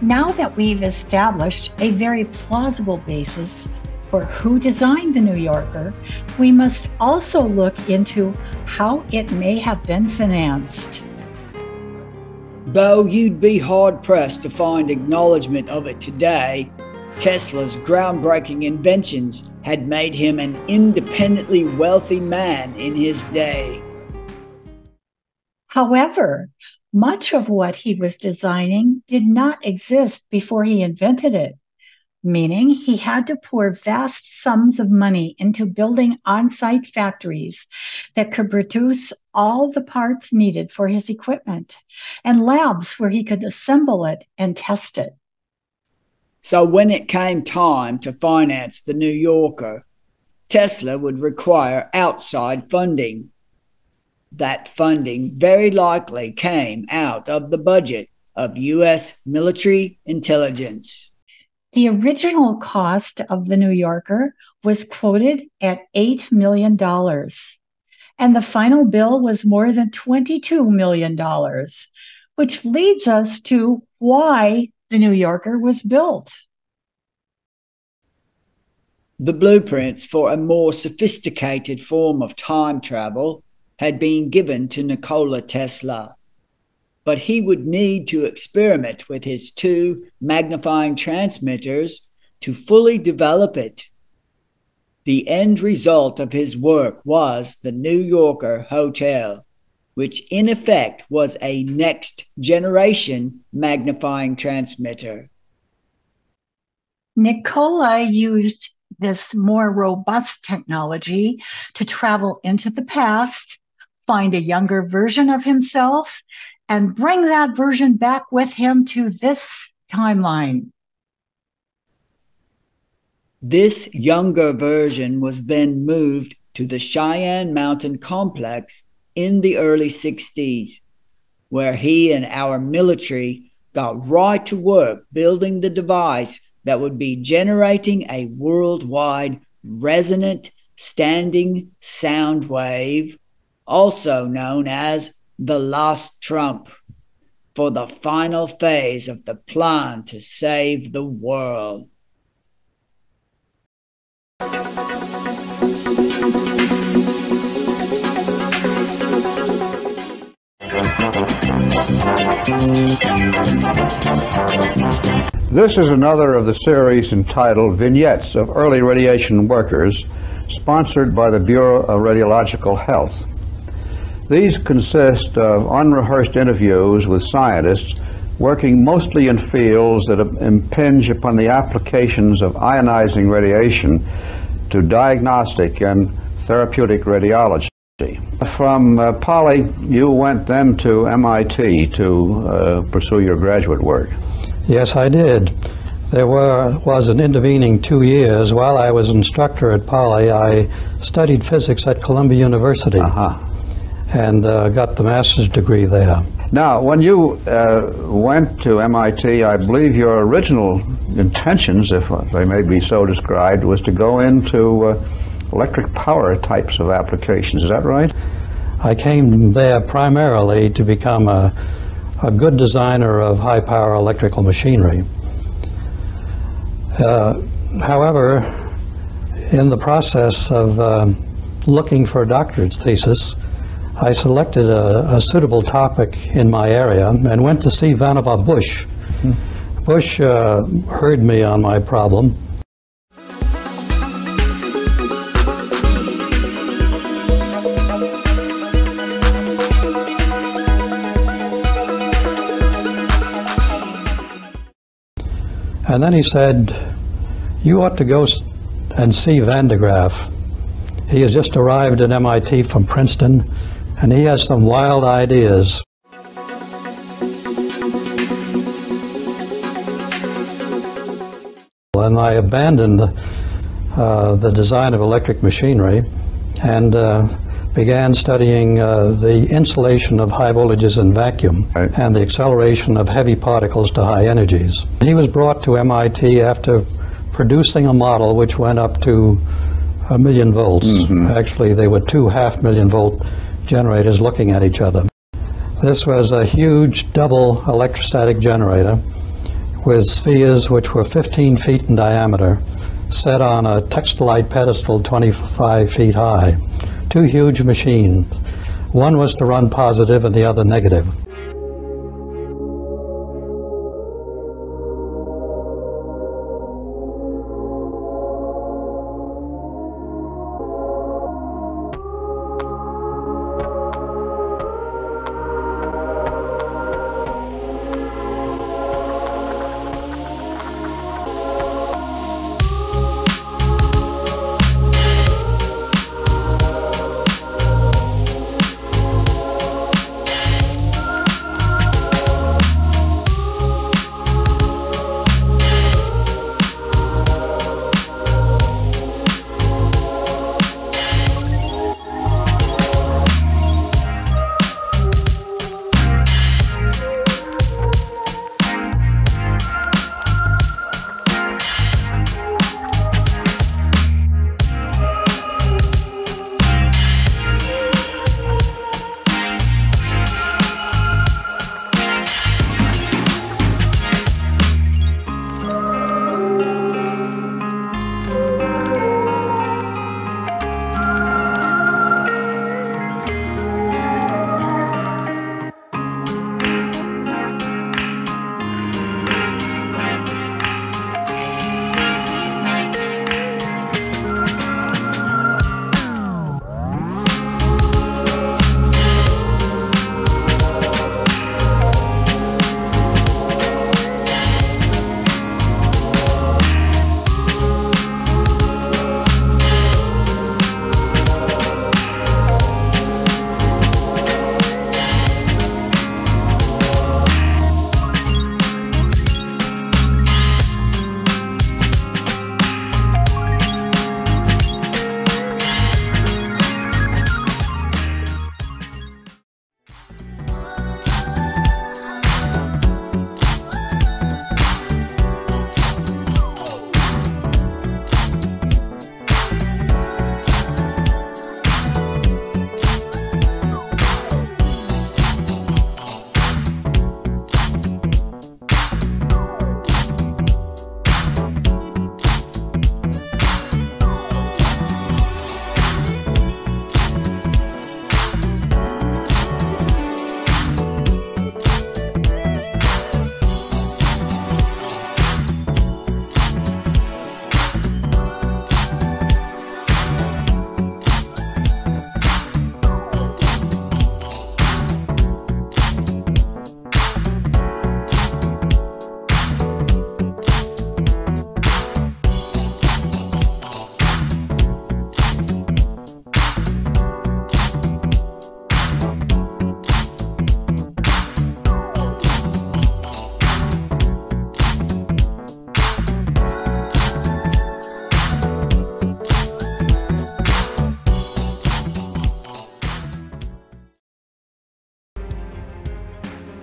Now that we've established a very plausible basis for who designed the New Yorker, we must also look into how it may have been financed. Though you'd be hard pressed to find acknowledgement of it today, Tesla's groundbreaking inventions had made him an independently wealthy man in his day. However, much of what he was designing did not exist before he invented it, meaning he had to pour vast sums of money into building on site factories that could produce all the parts needed for his equipment and labs where he could assemble it and test it. So when it came time to finance the New Yorker, Tesla would require outside funding. That funding very likely came out of the budget of U.S. military intelligence. The original cost of the New Yorker was quoted at $8 million, and the final bill was more than $22 million, which leads us to why the New Yorker was built. The blueprints for a more sophisticated form of time travel had been given to Nikola Tesla. But he would need to experiment with his two magnifying transmitters to fully develop it. The end result of his work was the New Yorker Hotel, which in effect was a next generation magnifying transmitter. Nikola used this more robust technology to travel into the past find a younger version of himself and bring that version back with him to this timeline. This younger version was then moved to the Cheyenne Mountain Complex in the early 60s, where he and our military got right to work building the device that would be generating a worldwide resonant standing sound wave also known as the last trump, for the final phase of the plan to save the world. This is another of the series entitled Vignettes of Early Radiation Workers, sponsored by the Bureau of Radiological Health. These consist of unrehearsed interviews with scientists working mostly in fields that impinge upon the applications of ionizing radiation to diagnostic and therapeutic radiology. From uh, Poly, you went then to MIT to uh, pursue your graduate work. Yes, I did. There were, was an intervening two years. While I was instructor at Poly, I studied physics at Columbia University. Uh-huh and uh, got the master's degree there. Now, when you uh, went to MIT, I believe your original intentions, if they may be so described, was to go into uh, electric power types of applications. Is that right? I came there primarily to become a, a good designer of high power electrical machinery. Uh, however, in the process of uh, looking for a doctorate thesis, I selected a, a, suitable topic in my area and went to see Vannevar Bush. Hmm. Bush uh, heard me on my problem. And then he said, you ought to go and see Van de Graaff. He has just arrived at MIT from Princeton and he has some wild ideas. And I abandoned uh, the design of electric machinery and uh, began studying uh, the insulation of high voltages in vacuum Right. and the acceleration of heavy particles to high energies. He was brought to MIT after producing a model which went up to a million volts. Actually, they were two half million volt generators looking at each other. This was a huge double electrostatic generator with spheres which were 15 feet in diameter set on a Textolite pedestal 25 feet high. Two huge machines. One was to run positive and the other negative.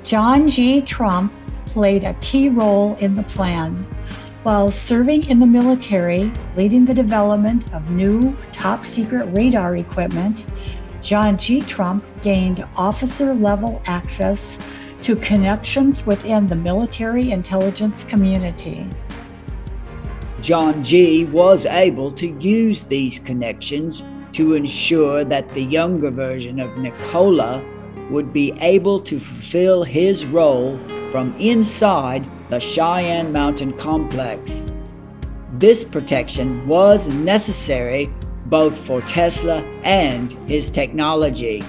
John G. Trump played a key role in the plan. While serving in the military, leading the development of new top secret radar equipment, John G. Trump gained officer level access to connections within the military intelligence community. John G. was able to use these connections to ensure that the younger version of Nikola would be able to fulfill his role from inside the Cheyenne Mountain complex. This protection was necessary both for Tesla and his technology.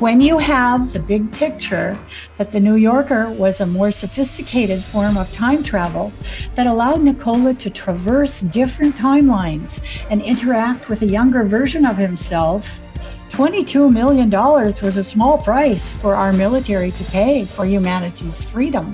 When you have the big picture that the New Yorker was a more sophisticated form of time travel that allowed Nikola to traverse different timelines and interact with a younger version of himself, $22 million was a small price for our military to pay for humanity's freedom.